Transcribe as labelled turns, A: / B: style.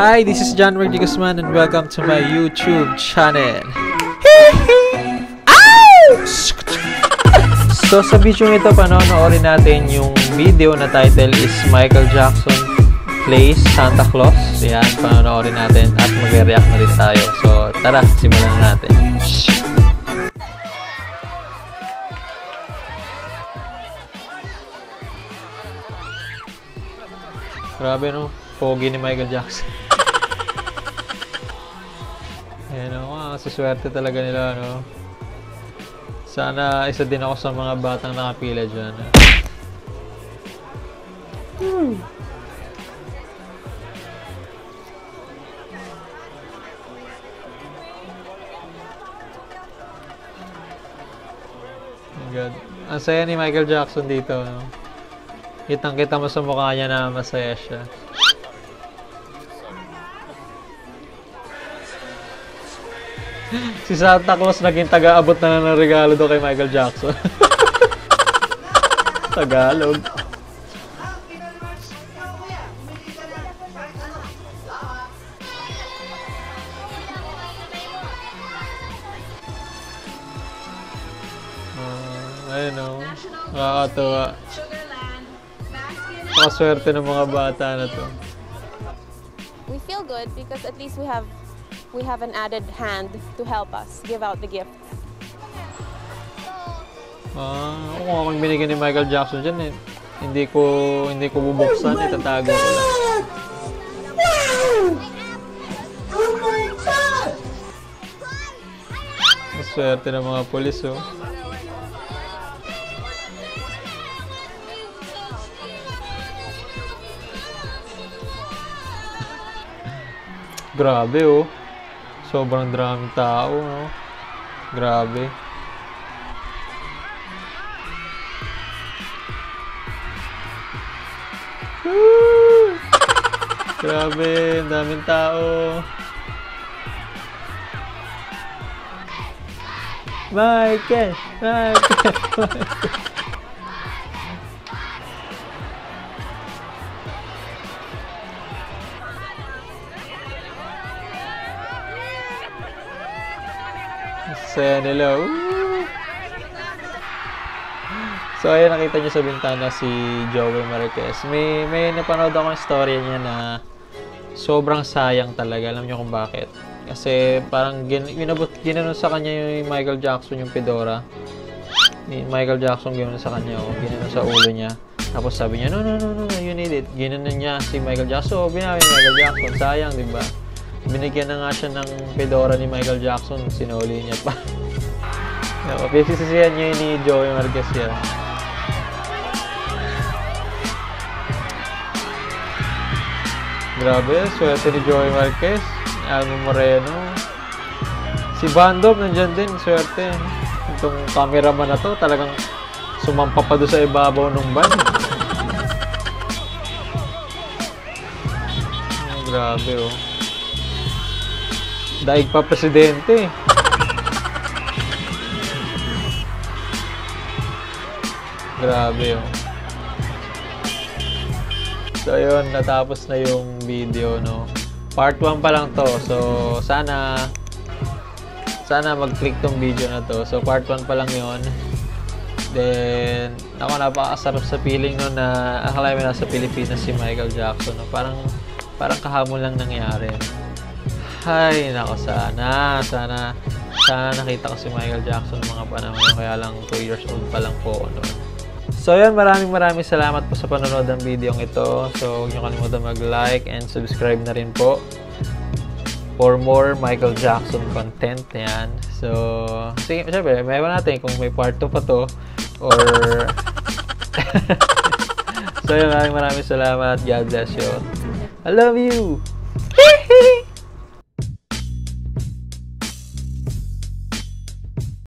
A: Hi, this is John Ricky Guzman and welcome to my YouTube channel. So sa video ito, panonoorin natin yung video na title is Michael Jackson Plays Santa Claus. Yan, panonoorin natin at magre-react na rin tayo. So tara, simulan na natin. Grabe no, pogi ni Michael Jackson. Ayan o, ah, talaga nila, no? Sana isa din ako sa mga batang nakapila dyan. Hmm. Oh God. Ang saya ni Michael Jackson dito, no? Kitang-kita mo sa mukha niya na masaya siya. si Santa Claus naging taga-abot na ng regalo do kay Michael Jackson. Tagalog. Uh, ayun o. Nakakatawa. Pakaswerte ng mga bata na to.
B: we feel good because at least we have we have an added hand to help us give out the gift.
A: Ah, kung ako yung binigyan ni Michael Jackson dyan, eh, hindi ko hindi ko bubuksan, itatago ko lang. Swerte ng mga polis, oh. Grabe, oh. Sobrang daming tao, no? Grabe. Grabe, daming tao. Michael! Michael! Michael! Nila. Woo! So, ayun, nakita niyo sa bintana si Joey Marquez. May, may napanood ako yung story niya na sobrang sayang talaga. Alam niyo kung bakit. Kasi parang gin, ginabot, ginanon sa kanya yung Michael Jackson yung Fedora. Ni Michael Jackson ginanon sa kanya, oh, ginanon sa ulo niya. Tapos sabi niya, no, no, no, no, you need it. Ginanon niya si Michael Jackson. So, binawi Michael Jackson. Sayang, di ba? Binigyan na nga siya ng Fedora ni Michael Jackson. Sinuli niya pa. No, Pinagsisisihan niya ni Joey Marquez yan. Grabe, swerte ni Joey Marquez. Almo Moreno. Si Bandop nandyan din, swerte. Itong cameraman na to, talagang sumampa pa doon sa ibabaw ng van. Grabe oh. Daig pa presidente. Grabe oh. So yun, natapos na yung video no. Part 1 pa lang to. So sana sana mag-click tong video na to. So part 1 pa lang yon. Then ako napakasarap sa feeling no na akala mo nasa Pilipinas si Michael Jackson no. Parang parang kahamon lang nangyari. Hay, nako sana, sana sana nakita ko si Michael Jackson mga panahon kaya lang 2 years old pa lang po noon. So yun, maraming maraming salamat po sa panonood ng video ito. So huwag nyo kalimutan mag-like and subscribe na rin po for more Michael Jackson content. Yan. So, sige, syempre, may natin kung may part 2 pa to or... so yun, maraming maraming salamat. God bless you. I love you!